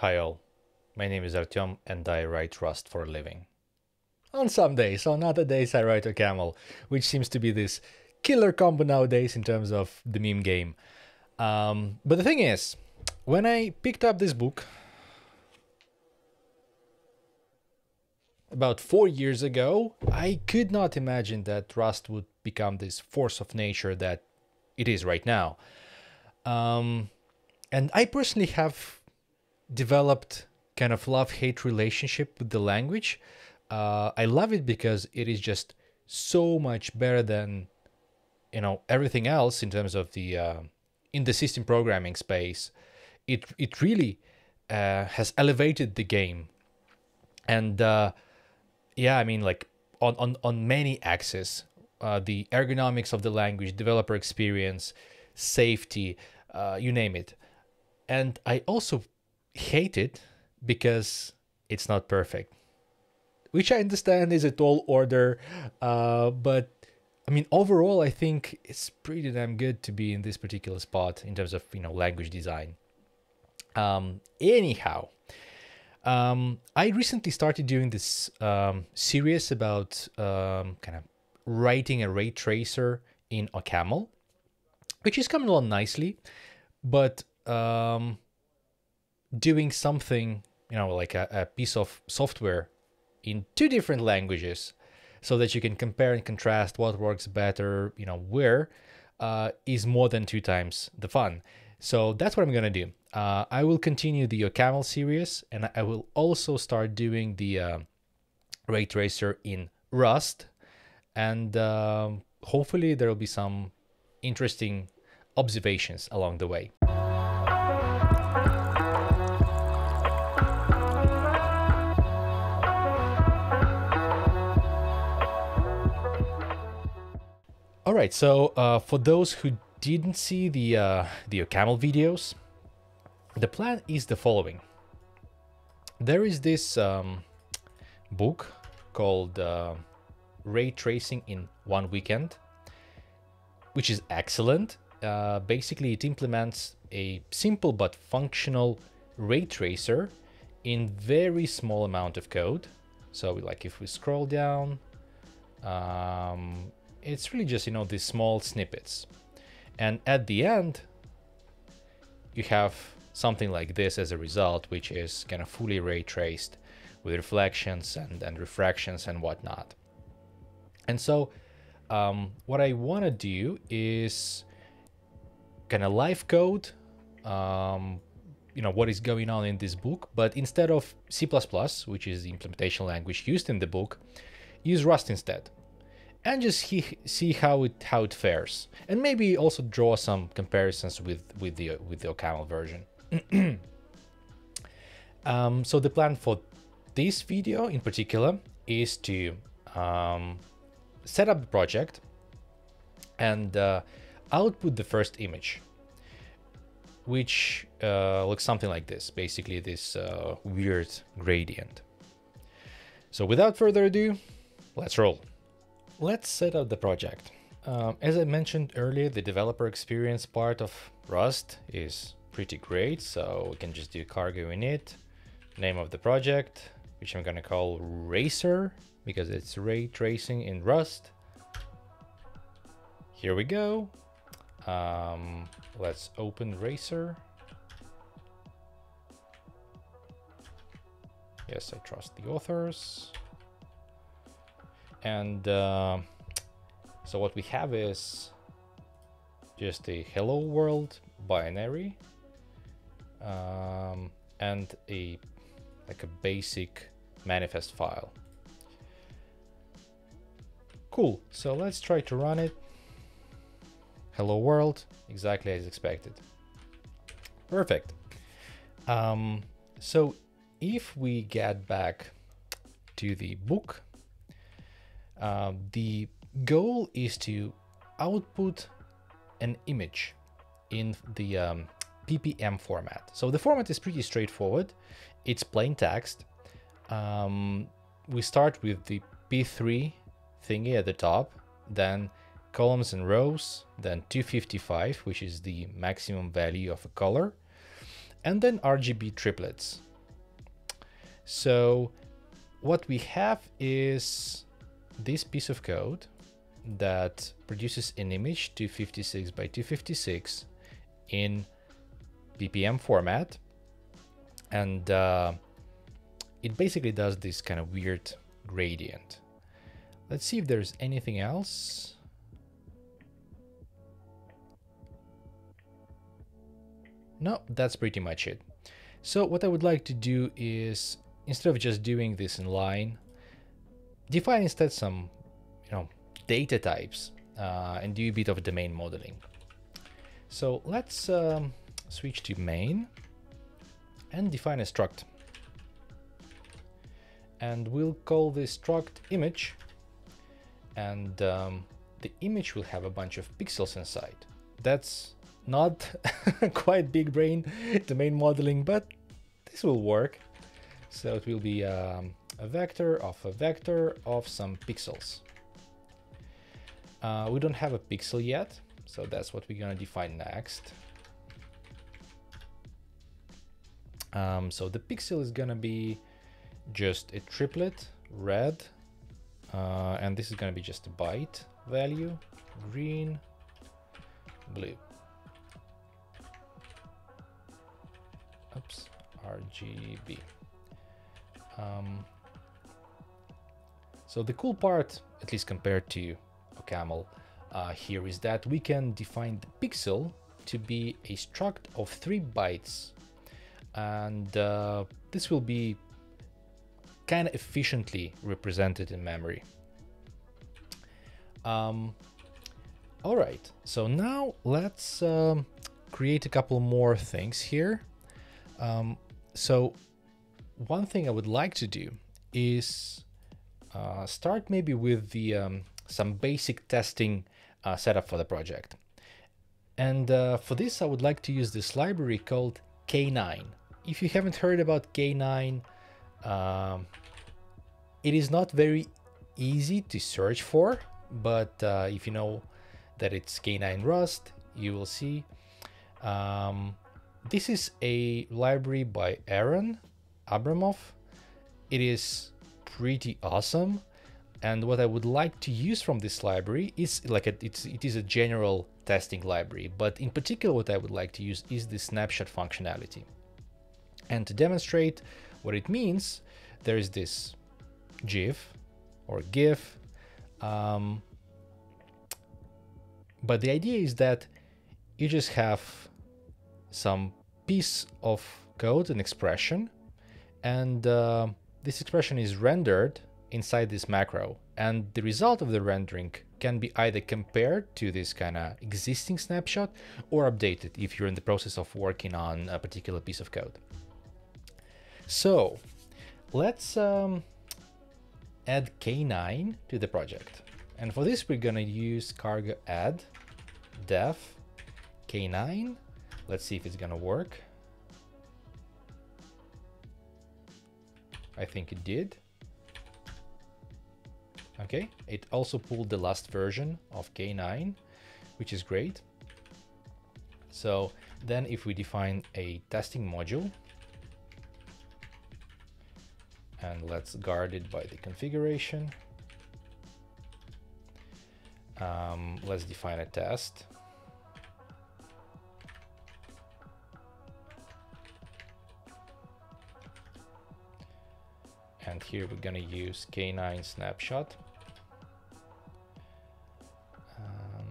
Hi all, my name is Artyom and I write Rust for a living. On some days, on other days I write OCaml, which seems to be this killer combo nowadays in terms of the meme game. Um, but the thing is, when I picked up this book about four years ago, I could not imagine that Rust would become this force of nature that it is right now. Um, and I personally have developed kind of love-hate relationship with the language. Uh, I love it because it is just so much better than you know everything else in terms of the uh, in the system programming space. It it really uh, has elevated the game, and uh, yeah, I mean like on on on many axes, uh, the ergonomics of the language, developer experience, safety, uh, you name it, and I also hate it because it's not perfect, which I understand is a tall order, uh, but I mean overall I think it's pretty damn good to be in this particular spot in terms of you know language design. Um, anyhow, um, I recently started doing this um, series about um, kind of writing a ray tracer in OCaml, which is coming along nicely, but um, doing something, you know, like a, a piece of software in two different languages so that you can compare and contrast what works better, you know, where uh, is more than two times the fun. So that's what I'm to do. Uh, I will continue the OCaml series and I will also start doing the uh, ray tracer in Rust. And um, hopefully there will be some interesting observations along the way. All right, so uh, for those who didn't see the uh, the OCaml videos, the plan is the following. There is this um, book called uh, Ray Tracing in One Weekend, which is excellent. Uh, basically, it implements a simple but functional ray tracer in very small amount of code. So, like if we scroll down, um, it's really just, you know, these small snippets. And at the end, you have something like this as a result, which is kind of fully ray traced with reflections and, and refractions and whatnot. And so um, what I want to do is kind of live code, um, you know, what is going on in this book, but instead of C++, which is the implementation language used in the book, use Rust instead and just see, see how it how it fares. And maybe also draw some comparisons with with the with the OCaml version. Um, so the plan for this video in particular is to um, set up the project and uh, output the first image which uh, looks something like this. Basically this uh, weird gradient. So without further ado let's roll Let's set up the project. Um, as I mentioned earlier, the developer experience part of Rust is pretty great, so we can just do cargo init, name of the project, which I'm gonna call Racer, because it's ray tracing in Rust. Here we go. Um, let's open Racer. Yes, I trust the authors. And uh, so what we have is just a hello world binary um, and a like a basic manifest file. Cool, so let's try to run it. Hello world, exactly as expected. Perfect. Um, so if we get back to the book uh, the goal is to output an image in the um, PPM format. So the format is pretty straightforward. It's plain text. Um, we start with the P3 thingy at the top, then columns and rows, then 255, which is the maximum value of a color, and then RGB triplets. So what we have is this piece of code that produces an image 256 by 256 in PPM format. And uh, it basically does this kind of weird gradient. Let's see if there's anything else. No, that's pretty much it. So what I would like to do is, instead of just doing this in line, define instead some, you know, data types uh, and do a bit of domain modeling. So let's um, switch to main and define a struct. And we'll call this struct image. And um, the image will have a bunch of pixels inside. That's not quite big brain domain modeling, but this will work. So it will be um, a vector of a vector of some pixels. Uh, we don't have a pixel yet, so that's what we're gonna define next. Um, so the pixel is gonna be just a triplet, red, uh, and this is gonna be just a byte value, green, blue. oops, RGB. Um, so the cool part, at least compared to OCaml uh, here, is that we can define the pixel to be a struct of three bytes. And uh, this will be kind of efficiently represented in memory. Um, all right, so now let's um, create a couple more things here. Um, so one thing I would like to do is uh, start maybe with the um, some basic testing uh, setup for the project. And uh, for this, I would like to use this library called K9. If you haven't heard about K9, um, it is not very easy to search for, but uh, if you know that it's K9 Rust, you will see. Um, this is a library by Aaron Abramov. It is pretty awesome. And what I would like to use from this library is like a, it's, it is a general testing library, but in particular, what I would like to use is the snapshot functionality. And to demonstrate what it means, there is this GIF or GIF. Um, but the idea is that you just have some piece of code, an expression, and uh, this expression is rendered inside this macro. And the result of the rendering can be either compared to this kind of existing snapshot or updated if you're in the process of working on a particular piece of code. So let's um, add K9 to the project. And for this, we're gonna use cargo add dev K9 Let's see if it's gonna work. I think it did. Okay, it also pulled the last version of K9, which is great. So then if we define a testing module, and let's guard it by the configuration, um, let's define a test. And here we're gonna use K9 snapshot. Um,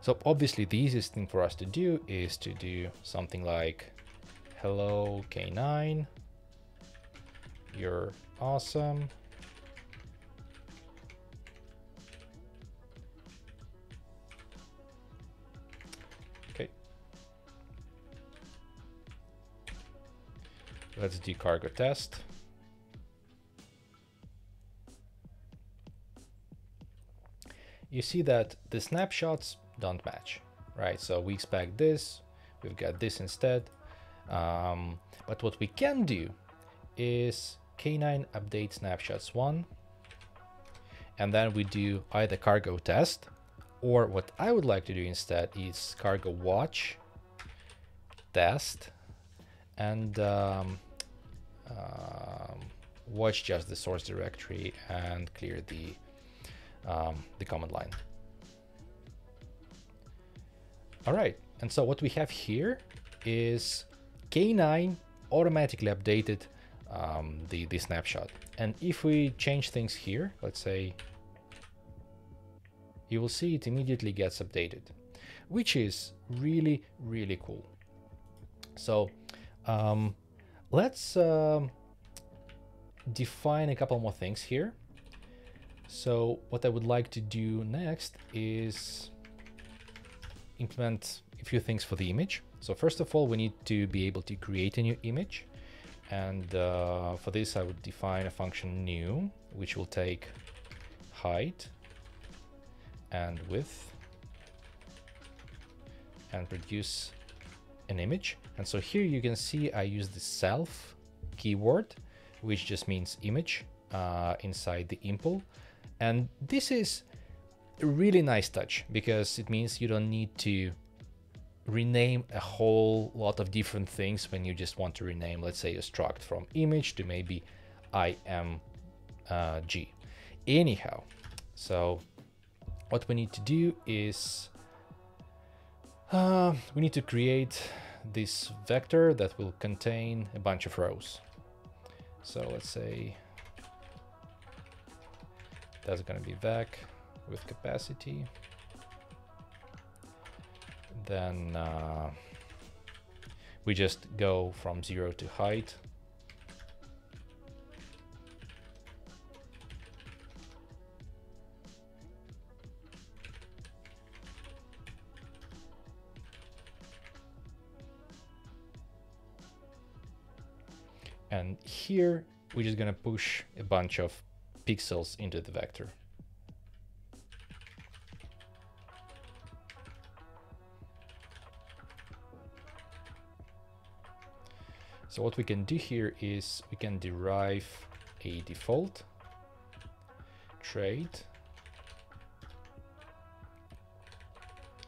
so obviously the easiest thing for us to do is to do something like hello K9, you're awesome. Let's do cargo test. You see that the snapshots don't match, right? So we expect this, we've got this instead. Um, but what we can do is K9 update snapshots one, and then we do either cargo test, or what I would like to do instead is cargo watch test and um, um, watch just the source directory and clear the um, the command line. All right, and so what we have here is K9 automatically updated um, the, the snapshot. And if we change things here, let's say, you will see it immediately gets updated, which is really, really cool. So um, let's uh, define a couple more things here. So what I would like to do next is implement a few things for the image. So first of all, we need to be able to create a new image. And uh, for this, I would define a function new, which will take height and width and produce an image. And so here you can see I use the self keyword, which just means image uh, inside the impl. And this is a really nice touch because it means you don't need to rename a whole lot of different things when you just want to rename, let's say, a struct from image to maybe img. G. Anyhow, so what we need to do is uh, we need to create this vector that will contain a bunch of rows. So let's say that's going to be vec with capacity. Then uh, we just go from zero to height. And here we're just gonna push a bunch of pixels into the vector. So what we can do here is we can derive a default trait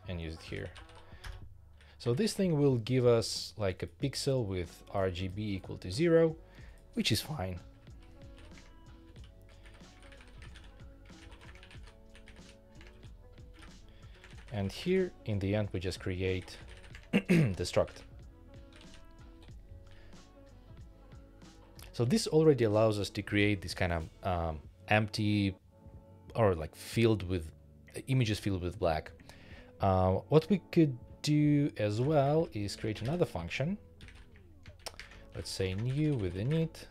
and use it here. So this thing will give us like a pixel with RGB equal to zero, which is fine. And here in the end, we just create the struct. So this already allows us to create this kind of um, empty or like filled with images filled with black. Uh, what we could do as well is create another function. Let's say new with init.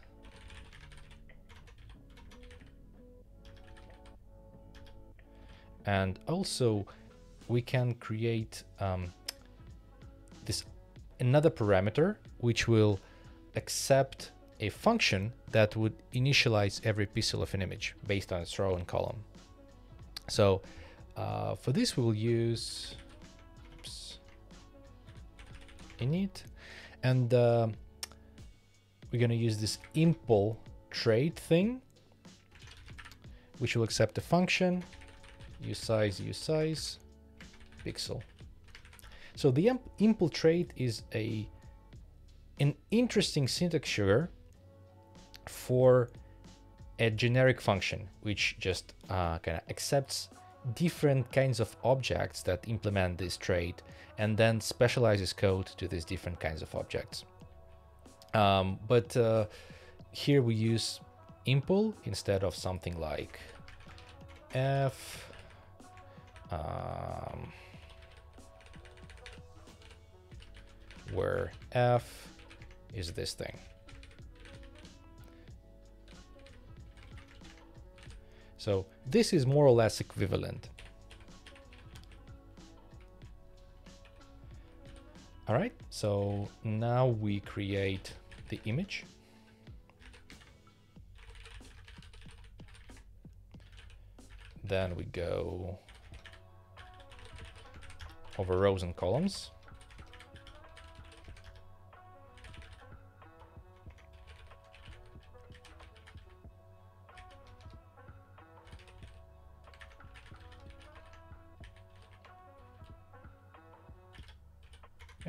And also we can create um, this another parameter which will accept a function that would initialize every pixel of an image based on its row and column. So uh, for this, we will use init, and uh, we're going to use this impl trait thing, which will accept a function, usize, use size, pixel. So the impl trait is a an interesting syntax sugar for a generic function, which just uh, kind of accepts different kinds of objects that implement this trait and then specializes code to these different kinds of objects. Um, but uh, here we use impl instead of something like f um, where f is this thing. So this is more or less equivalent. All right, so now we create the image. Then we go over rows and columns.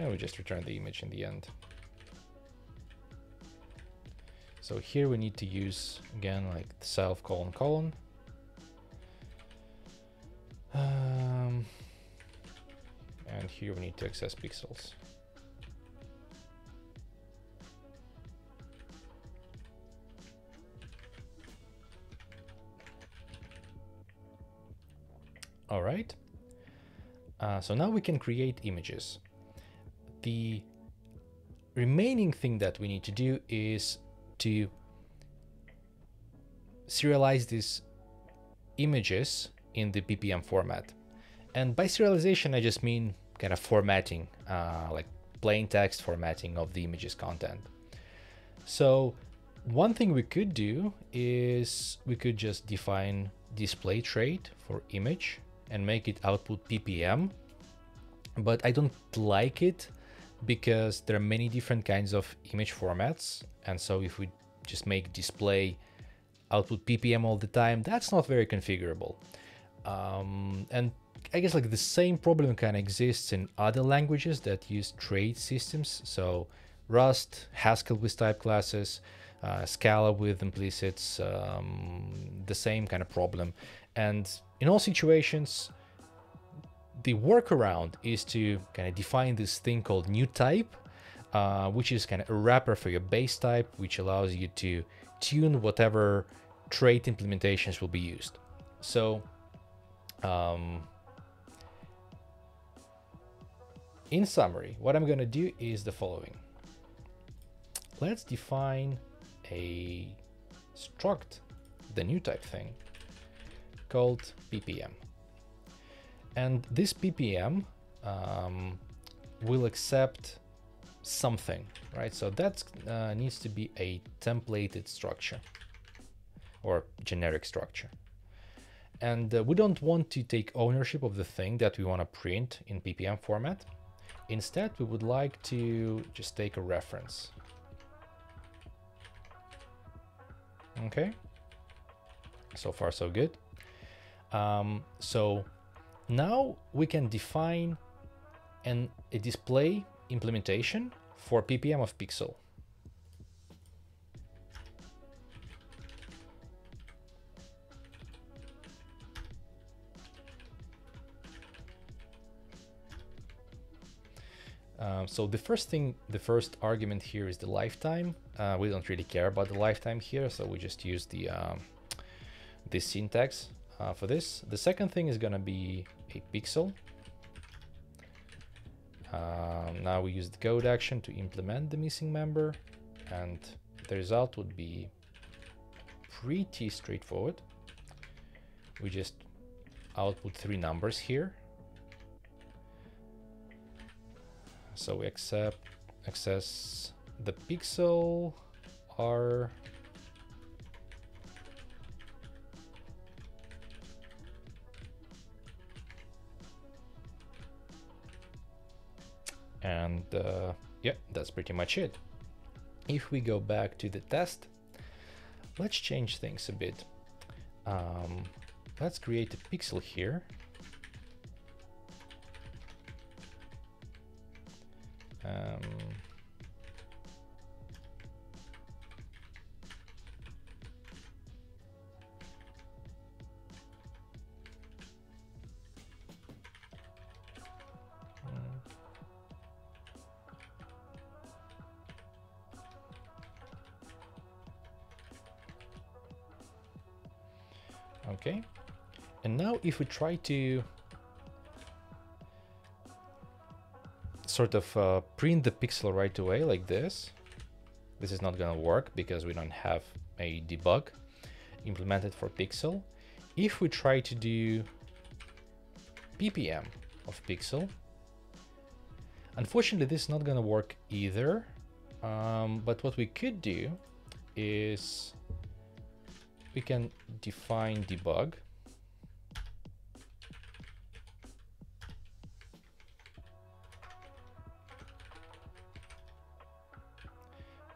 And we just return the image in the end. So here we need to use again like self colon colon. Um, and here we need to access pixels. All right. Uh, so now we can create images. The remaining thing that we need to do is to serialize these images in the PPM format. And by serialization, I just mean kind of formatting, uh, like plain text formatting of the images content. So one thing we could do is we could just define display trait for image and make it output ppm but i don't like it because there are many different kinds of image formats and so if we just make display output ppm all the time that's not very configurable. Um, and i guess like the same problem kind of exists in other languages that use trait systems. So rust haskell with type classes uh, scala with implicits um, the same kind of problem. And in all situations, the workaround is to kind of define this thing called new type, uh, which is kind of a wrapper for your base type, which allows you to tune whatever trait implementations will be used. So, um, in summary, what I'm going to do is the following. Let's define a struct, the new type thing, called ppm. And this ppm um, will accept something, right? So that uh, needs to be a templated structure or generic structure. And uh, we don't want to take ownership of the thing that we want to print in ppm format. Instead, we would like to just take a reference. Okay. So far, so good. Um, so now we can define an, a display implementation for ppm of pixel. Um, so the first thing, the first argument here is the lifetime. Uh, we don't really care about the lifetime here, so we just use the um, this syntax uh, for this. The second thing is gonna be a pixel. Um, now we use the code action to implement the missing member and the result would be pretty straightforward. We just output three numbers here. So we accept access the pixel R And uh, yeah, that's pretty much it. If we go back to the test, let's change things a bit. Um, let's create a pixel here. Um, Okay. And now if we try to sort of uh, print the pixel right away like this, this is not gonna work because we don't have a debug implemented for pixel. If we try to do ppm of pixel, unfortunately this is not gonna work either. Um, but what we could do is we can define debug.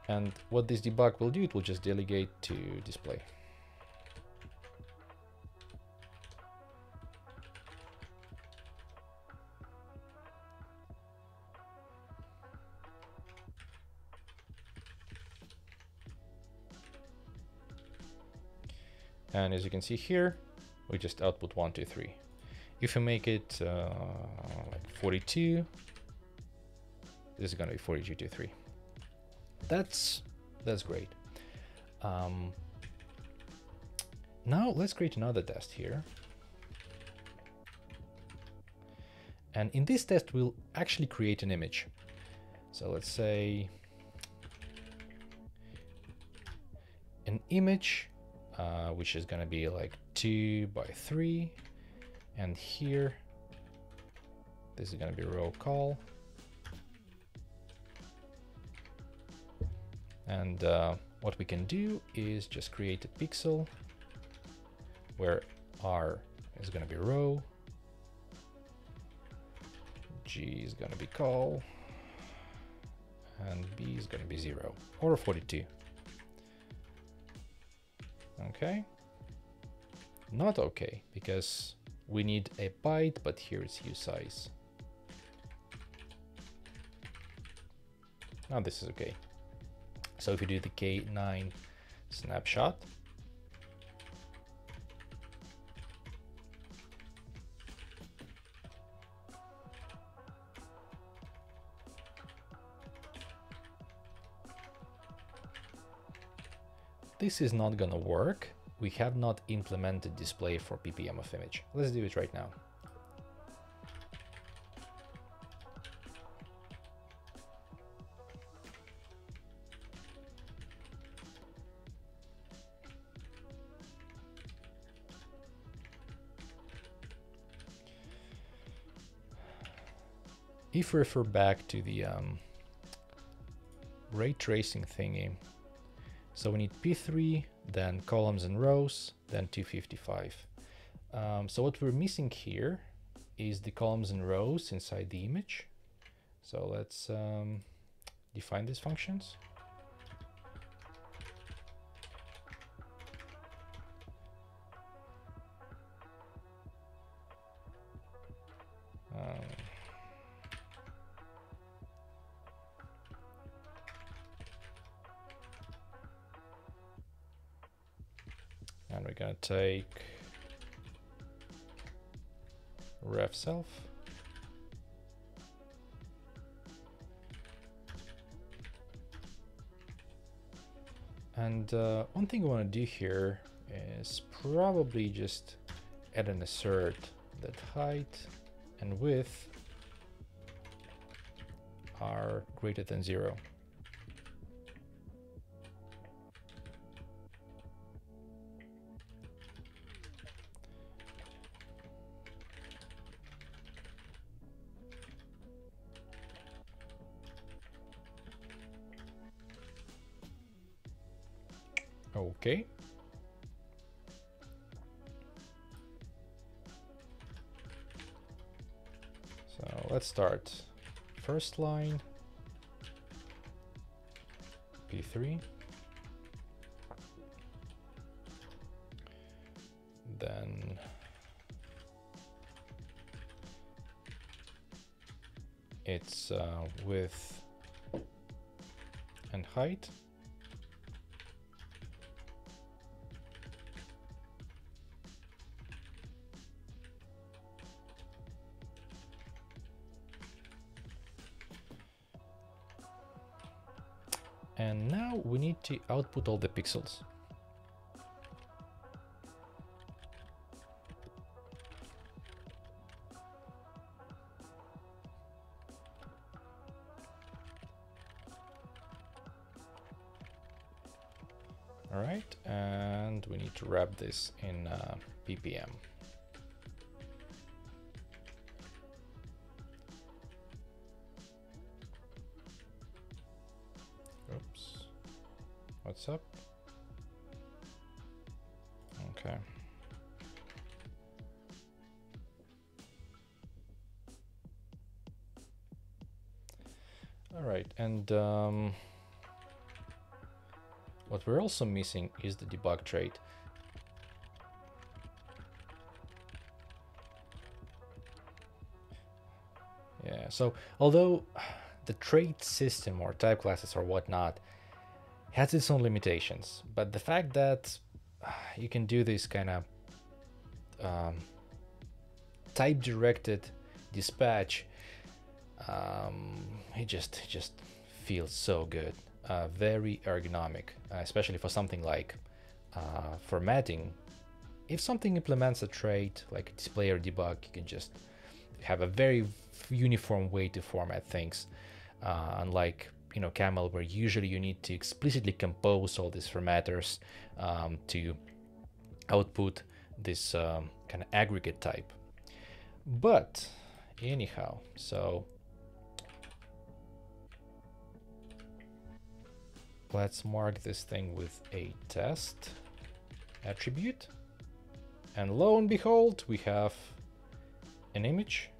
And what this debug will do, it will just delegate to display. And as you can see here, we just output one, two, three. If we make it uh, like 42, this is gonna be 42 to 3. That's that's great. Um, now let's create another test here. And in this test, we'll actually create an image. So let's say an image, uh, which is going to be like 2 by 3. And here, this is going to be row call. And uh, what we can do is just create a pixel where R is going to be row, G is going to be call, and B is going to be 0 or 42. Okay. Not okay, because we need a byte, but here it's usize. Now this is okay. So if you do the K9 snapshot, this is not gonna work. We have not implemented display for ppm of image. Let's do it right now. if we refer back to the um, ray tracing thingy, so we need P3, then columns and rows, then 255. Um, so what we're missing here is the columns and rows inside the image. So let's um, define these functions. We're gonna take ref self. And uh, one thing I want to do here is probably just add an assert that height and width are greater than zero let's start. First line, P3. Then it's uh, width and height. Output all the pixels. All right, and we need to wrap this in uh, ppm. All right, and um, what we're also missing is the debug trait. Yeah, so although the trait system or type classes or whatnot has its own limitations, but the fact that you can do this kind of um, type directed dispatch um, it just it just feels so good. Uh, very ergonomic uh, especially for something like uh, formatting. If something implements a trait like display or debug you can just have a very uniform way to format things. Uh, unlike you know OCaml where usually you need to explicitly compose all these formatters um, to output this um, kind of aggregate type. But anyhow so let's mark this thing with a test attribute. And lo and behold we have an image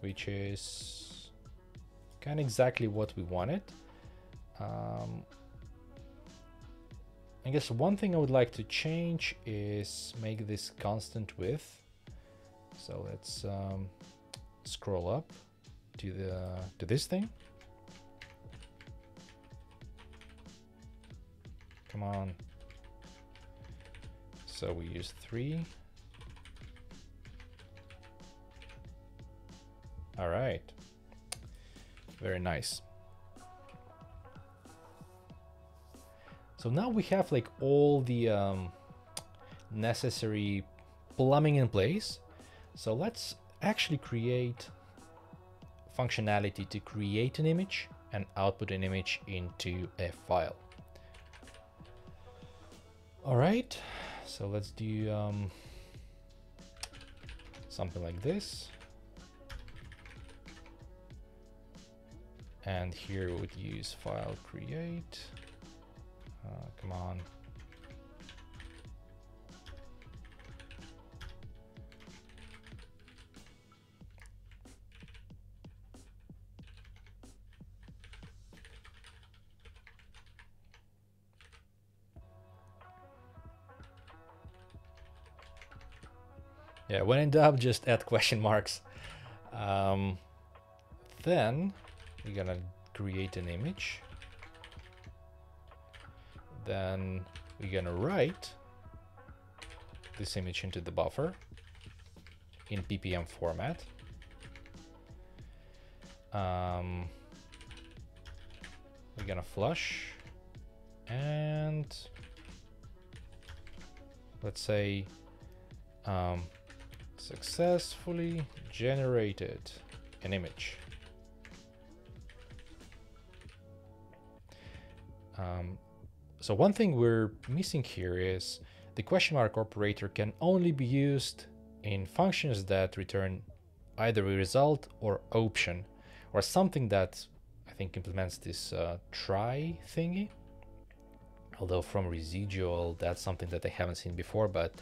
which is kind of exactly what we wanted. Um, I guess one thing I would like to change is make this constant width. So let's um, scroll up to the to this thing come on. So we use three. All right. Very nice. So now we have like all the um, necessary plumbing in place. So let's actually create functionality to create an image and output an image into a file all right, so let's do um, something like this. And here we would use file create. Uh, come on. Yeah, when in doubt, just add question marks. Um, then we're gonna create an image. Then we're gonna write this image into the buffer in ppm format. Um, we're gonna flush and let's say um, successfully generated an image. Um, so one thing we're missing here is the question mark operator can only be used in functions that return either a result or option or something that I think implements this uh, try thingy. Although from residual, that's something that I haven't seen before, but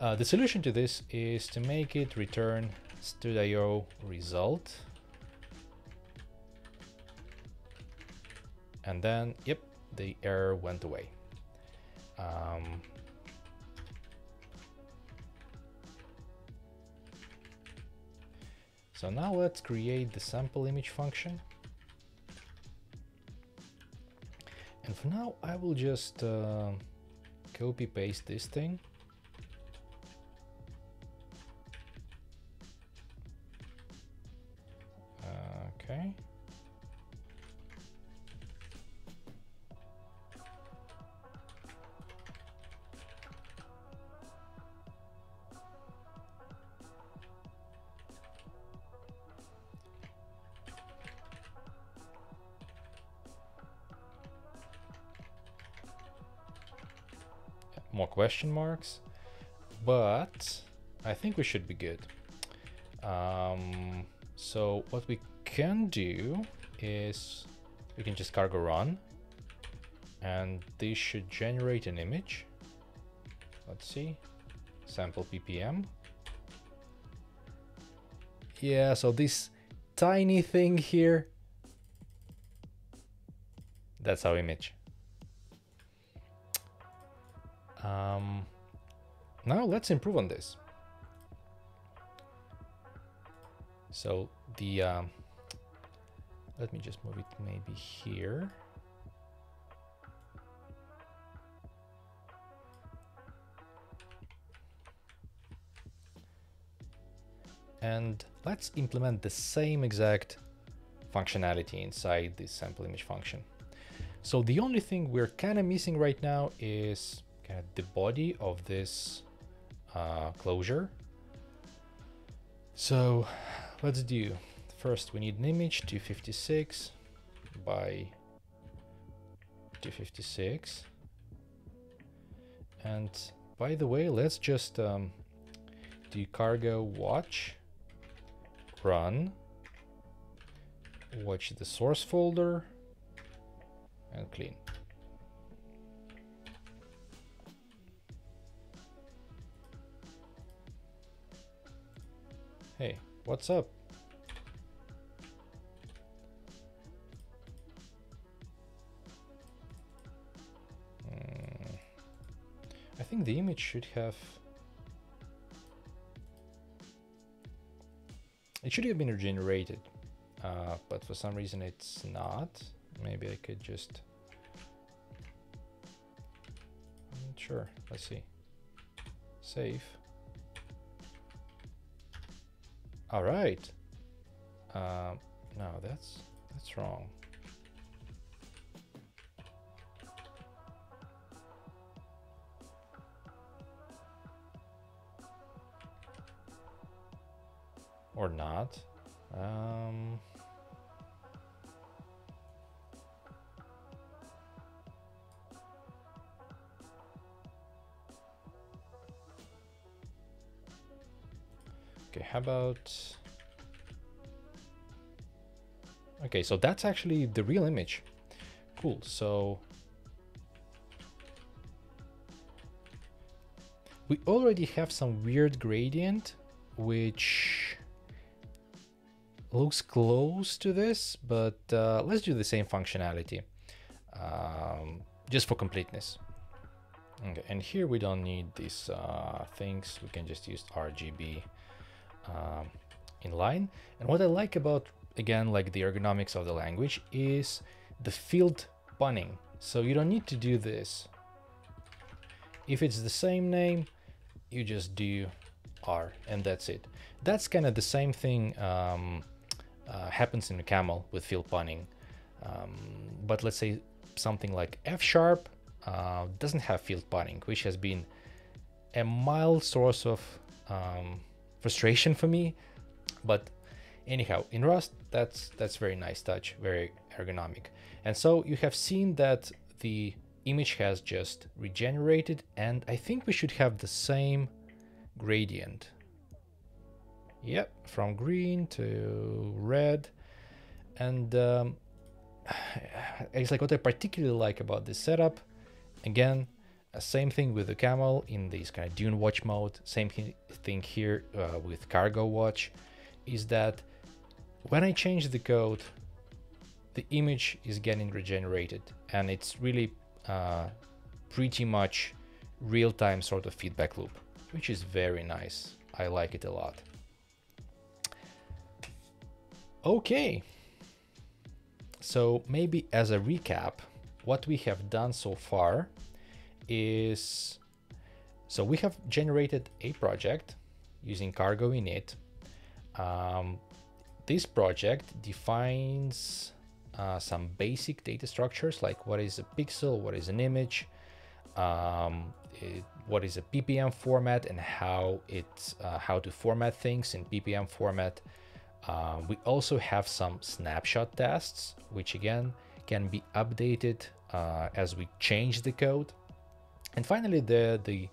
uh, the solution to this is to make it return std.io result. And then, yep, the error went away. Um, so now let's create the sample image function. And for now, I will just uh, copy paste this thing More question marks, but I think we should be good. Um, so what we can do is we can just cargo run and this should generate an image. Let's see, sample ppm. Yeah, so this tiny thing here, that's our image. Now let's improve on this. So the, um, let me just move it maybe here. And let's implement the same exact functionality inside this sample image function. So the only thing we're kind of missing right now is kind of the body of this uh, closure. So let's do, first we need an image 256 by 256. And by the way, let's just um, do cargo watch run watch the source folder and clean hey what's up mm, I think the image should have It should have been regenerated, uh, but for some reason it's not. Maybe I could just... I'm not sure. Let's see. Save. All right. Uh, no, that's that's wrong. or not. Um, okay, how about... Okay, so that's actually the real image. Cool, so... We already have some weird gradient, which looks close to this, but uh, let's do the same functionality um, just for completeness. Okay, and here we don't need these uh, things. We can just use RGB um, inline. And what I like about, again, like the ergonomics of the language is the field punning. So you don't need to do this. If it's the same name, you just do R and that's it. That's kind of the same thing um, uh, happens in OCaml with field punning. Um, but let's say something like F sharp uh, doesn't have field punning, which has been a mild source of um, frustration for me. But anyhow, in Rust, that's that's very nice touch, very ergonomic. And so you have seen that the image has just regenerated, and I think we should have the same gradient Yep, from green to red. And um, it's like what I particularly like about this setup. Again, same thing with the OCaml in this kind of dune watch mode. Same thing here uh, with cargo watch is that when I change the code, the image is getting regenerated and it's really uh, pretty much real-time sort of feedback loop, which is very nice. I like it a lot. Okay. So maybe as a recap, what we have done so far is, so we have generated a project using cargo init. Um, this project defines uh, some basic data structures like what is a pixel, what is an image, um, it, what is a PPM format and how it's uh, how to format things in PPM format. Uh, we also have some snapshot tests, which again can be updated uh, as we change the code. And finally, the, the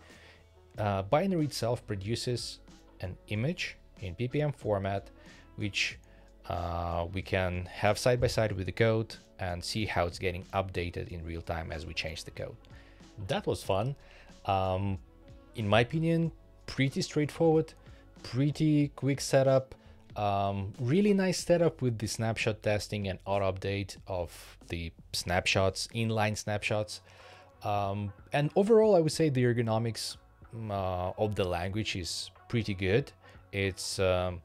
uh, binary itself produces an image in PPM format, which uh, we can have side by side with the code and see how it's getting updated in real time as we change the code. That was fun. Um, in my opinion, pretty straightforward, pretty quick setup. Um, really nice setup with the snapshot testing and auto update of the snapshots, inline snapshots. Um, and overall, I would say the ergonomics mm, uh, of the language is pretty good. It's um,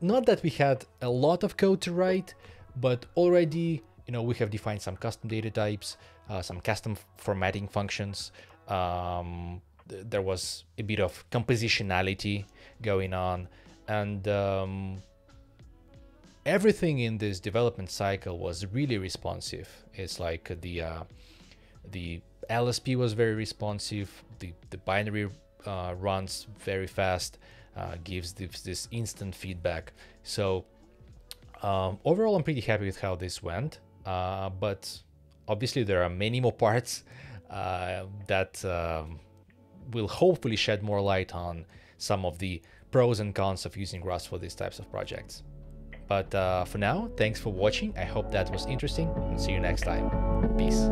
not that we had a lot of code to write, but already, you know, we have defined some custom data types, uh, some custom formatting functions. Um, th there was a bit of compositionality going on and um, everything in this development cycle was really responsive. It's like the uh, the LSP was very responsive. The the binary uh, runs very fast, uh, gives this, this, instant feedback. So um, overall, I'm pretty happy with how this went. Uh, but obviously, there are many more parts uh, that um, will hopefully shed more light on some of the pros and cons of using Rust for these types of projects. But uh, for now, thanks for watching. I hope that was interesting and see you next time. Peace.